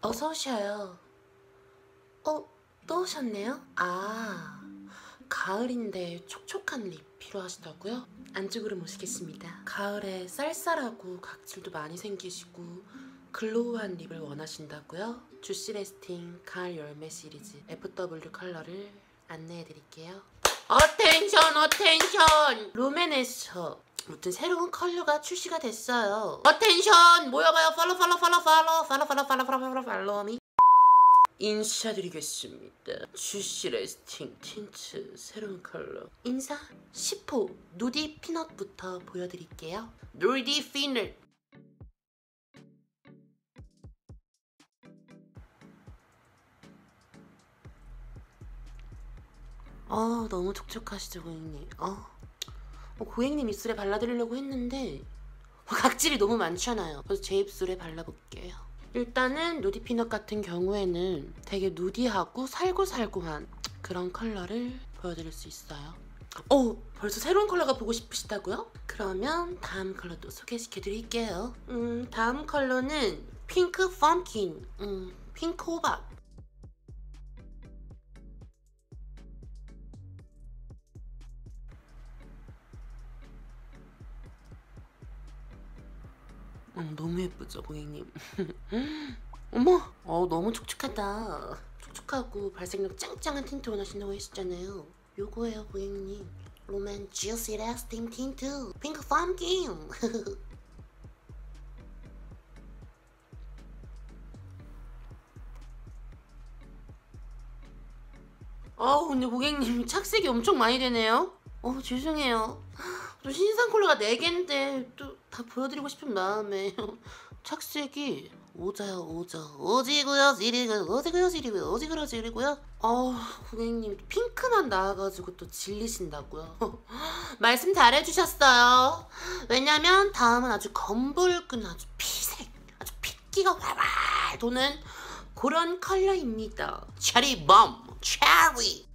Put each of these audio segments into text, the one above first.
어서 오셔요. 어, 또 오셨네요? 아, 가을인데 촉촉한 lip 필요하시다고요? 안쪽으로 모시겠습니다. 가을에 쌀쌀하고 각질도 많이 생기시고 glow한 lip을 원하신다고요? Juicy Lasting 가을 열매 시리즈 FW 컬러를 안내해드릴게요. Attention attention 롬앤에서 무튼 새로운 컬러가 출시가 됐어요. Attention 모여봐요. Follow follow follow follow follow follow follow follow follow follow me 인사드리겠습니다. Juicy Lasting 틴트 새로운 컬러 인사 10호 Nudy Peanut부터 보여드릴게요. Nudy Peanut 아 너무 촉촉하시죠 고객님. 어. 어, 고객님 입술에 발라드리려고 했는데 어, 각질이 너무 많잖아요. 그래서 제 입술에 발라볼게요. 일단은 Nudy Peanut 같은 경우에는 되게 누디하고 살구살구한 그런 컬러를 보여드릴 수 있어요. 어, 벌써 새로운 컬러가 보고 싶으시다고요? 그러면 다음 컬러도 소개시켜드릴게요. 음, 다음 컬러는 Pink Pumpkin, 음, 핑크 호박. 음, 너무 예쁘죠, 고객님? 어머, 어, 너무 촉촉하다. 촉촉하고 발색력 짱짱한 틴트 원하신다고 했었잖아요. 요거예요, 고객님. 롬앤 Juicy Lasting 틴트 Pink Pumpkin. 아우, 근데 고객님 착색이 엄청 많이 되네요. 어, 죄송해요. 또 신상 컬러가 4개인데 또 다 보여드리고 싶은 마음에 착색이 오자요 오자 오지고요 지리고요 오지고요 지리고요 오지고요 지리고요. 어우 고객님 핑크만 나와가지고 또 질리신다고요? 말씀 잘해주셨어요. 왜냐면 다음은 아주 검붉은 아주 피색 아주 핏기가 활활 도는 그런 컬러입니다. 체리범 체리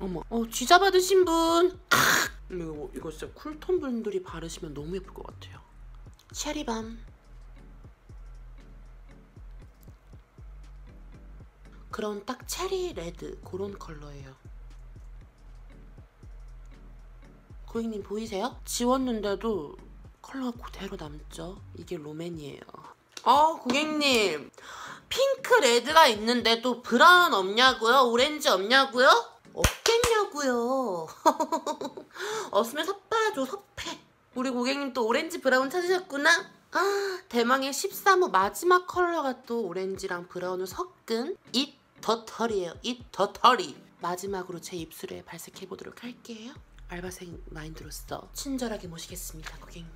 어머, 어, 쥐자 받으신 분. 이거, 이거 진짜 쿨톤 분들이 바르시면 너무 예쁠 것 같아요. Cherry Bomb. 그런 딱 체리 레드 그런 컬러예요. 고객님 보이세요? 지웠는데도 컬러가 그대로 남죠? 이게 롬앤이에요. 아 고객님 핑크 레드가 있는데도 브라운 없냐고요? 오렌지 없냐고요? 없겠냐고요. 없으면 섭하죠 섭해. 우리 고객님 또 오렌지 브라운 찾으셨구나? 아, 대망의 13호 마지막 컬러가 또 오렌지랑 브라운을 섞은 Eat 도토리예요. Eat 도토리. 마지막으로 제 입술에 발색해 보도록 할게요. 알바생 마인드로서 친절하게 모시겠습니다, 고객님.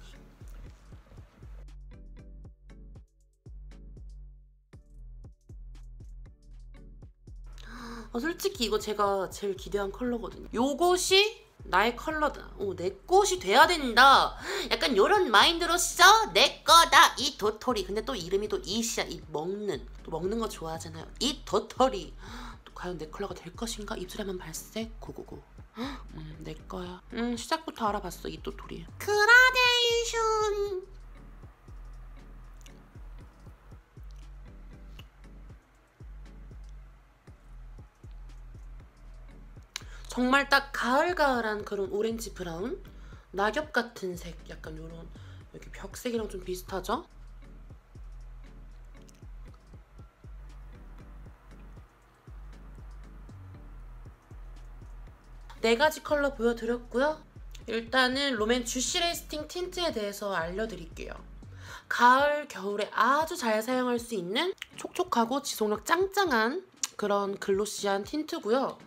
어, 솔직히 이거 제가 제일 기대한 컬러거든요. 요것이 나의 컬러다. 오, 내 꽃이 돼야 된다. 약간 요런 마인드로서 내 거다. 이 도토리. 근데 또 이름이 또 이시야. 이 먹는. 또 먹는 거 좋아하잖아요. 이 도토리. 또 과연 내 컬러가 될 것인가? 입술에만 발색. 고고고. 음, 내 거야. 음, 시작부터 알아봤어. 이 도토리. 그라데이션. 정말 딱 가을가을한 그런 오렌지 브라운 낙엽 같은 색 약간 요런 여기 벽색이랑 좀 비슷하죠? 네 가지 컬러 보여드렸고요. 일단은 롬앤 Juicy Lasting 틴트에 대해서 알려드릴게요. 가을, 겨울에 아주 잘 사용할 수 있는 촉촉하고 지속력 짱짱한 그런 glossy한 틴트고요.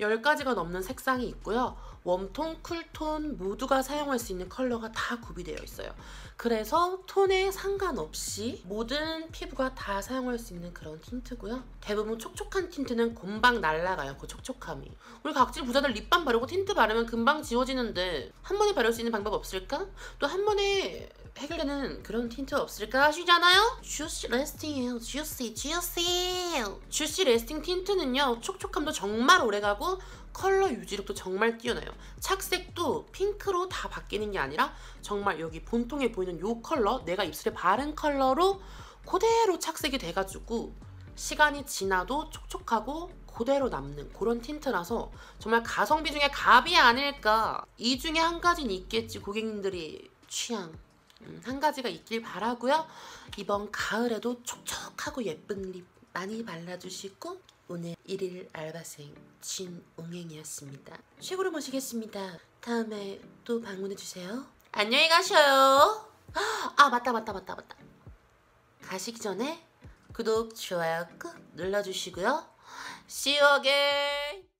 10가지가 넘는 색상이 있고요. 웜톤, 쿨톤 모두가 사용할 수 있는 컬러가 다 구비되어 있어요. 그래서 톤에 상관없이 모든 피부가 다 사용할 수 있는 그런 틴트고요. 대부분 촉촉한 틴트는 금방 날아가요. 그 촉촉함이. 우리 각질 부자들 립밤 바르고 틴트 바르면 금방 지워지는데 한 번에 바를 수 있는 방법 없을까? 또 한 번에 해결되는 그런 틴트 없을까 하시잖아요? Juicy Lasting이에요. 주시, 주시. Juicy Lasting 틴트는요, 촉촉함도 정말 오래가고 컬러 유지력도 정말 뛰어나요. 착색도 핑크로 다 바뀌는 게 아니라 정말 여기 본통에 보이는 요 컬러, 내가 입술에 바른 컬러로 그대로 착색이 돼가지고 시간이 지나도 촉촉하고 그대로 남는 그런 틴트라서 정말 가성비 중에 갑이 아닐까. 이 중에 한 가지는 있겠지 고객님들이 취향. 음, 한 가지가 있길 바라고요. 이번 가을에도 촉촉하고 예쁜 립 많이 발라주시고 오늘 일일 알바생 진옹행이었습니다. 최고로 모시겠습니다. 다음에 또 방문해주세요. 안녕히 가셔요. 아 맞다 맞다 맞다 맞다. 가시기 전에 구독, 좋아요 꾹 눌러주시고요. See you again.